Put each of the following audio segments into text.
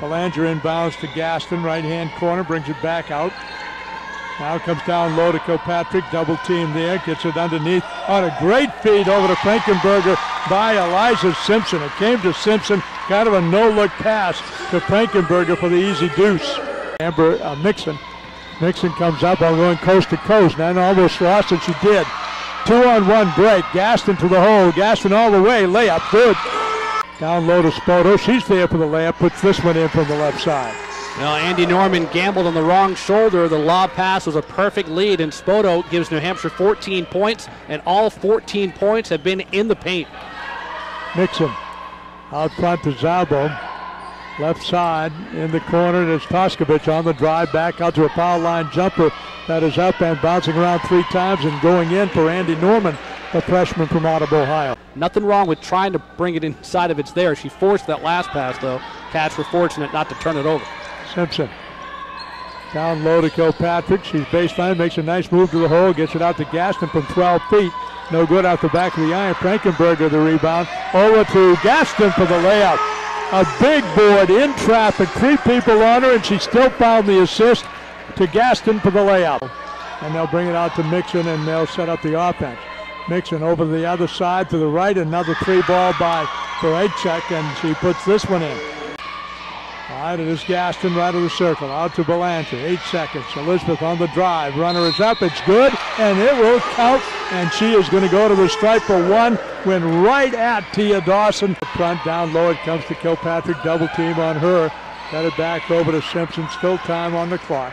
Belanger inbounds to Gaston, right hand corner, brings it back out. Now comes down low to Kilpatrick, double team there, gets it underneath on a great feed over to Frankenberger by Elijah Simpson. It came to Simpson, kind of a no-look pass to Frankenberger for the easy deuce. Amber uh, Mixon. Mixon comes up on going coast to coast, and almost lost it. She did. Two on one break. Gaston to the hole. Gaston all the way. Layup. Good. Down low to Spoto. She's there for the layup. Puts this one in from the left side. Now Andy Norman gambled on the wrong shoulder. The lob pass was a perfect lead, and Spoto gives New Hampshire 14 points, and all 14 points have been in the paint. Mixon out front to Zabo. Left side in the corner. There's Toskovich on the drive back out to a foul line jumper that is up and bouncing around three times and going in for Andy Norman, the freshman from out of Ohio. Nothing wrong with trying to bring it inside if it's there. She forced that last pass, though. Cats were fortunate not to turn it over. Simpson. Down low to Kilpatrick. She's baseline, makes a nice move to the hole, gets it out to Gaston from 12 feet. No good out the back of the iron. Frankenberger the rebound. Over to Gaston for the layup. A big board in traffic, three people on her, and she still found the assist to Gaston for the layup. And they'll bring it out to Mixon, and they'll set up the offense. Mixon over to the other side to the right, another three ball by Borachek, and she puts this one in. All right, it is Gaston right of the circle. Out to Belanger. Eight seconds. Elizabeth on the drive. Runner is up. It's good, and it will count. And she is going to go to the stripe for one. Went right at Tia Dawson. Front down low. It comes to Kilpatrick. Double team on her. Got it back over to Simpson. Still time on the clock.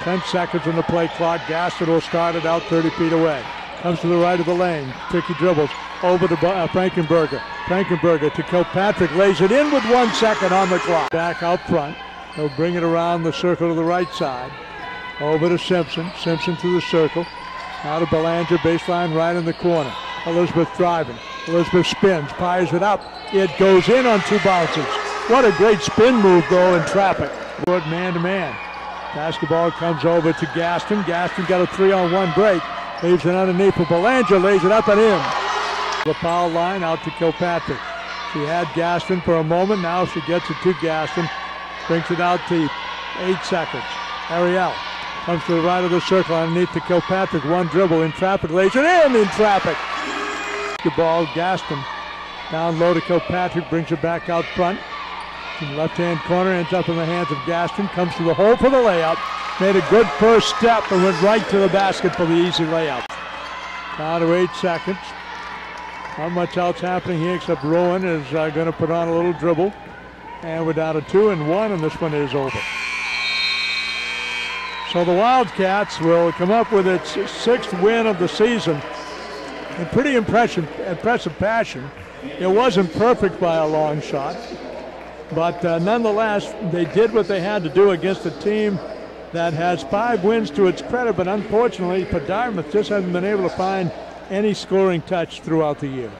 10 seconds on the play clock. Gaston will start it out 30 feet away. Comes to the right of the lane. Tricky dribbles over to uh, Frankenberger. Frankenberger to Kilpatrick. Lays it in with one second on the clock. Back out front. He'll bring it around the circle to the right side. Over to Simpson. Simpson to the circle. Out of Belanger. Baseline right in the corner. Elizabeth driving. Elizabeth spins. Fires it up. It goes in on two bounces. What a great spin move, though, in traffic. Good man to man. Basketball comes over to Gaston. Gaston got a three on one break. Leaves it underneath for Belanger. Lays it up and in. The foul line out to Kilpatrick. She had Gaston for a moment. Now she gets it to Gaston. Brings it out to eight seconds. Ariel comes to the right of the circle underneath to Kilpatrick. One dribble in traffic. Lays it in in traffic. The ball, Gaston down low to Kilpatrick. Brings it back out front. In left-hand corner, ends up in the hands of Gaston. Comes to the hole for the layup. Made a good first step and went right to the basket for the easy layup. Down to eight seconds. Not much else happening here except Rowan is uh, going to put on a little dribble. And we're down to two and one, and this one is over. So the Wildcats will come up with its sixth win of the season in pretty impressive, impressive fashion. It wasn't perfect by a long shot, but uh, nonetheless, they did what they had to do against a team that has five wins to its credit, but unfortunately for Dartmouth just hasn't been able to find any scoring touch throughout the year.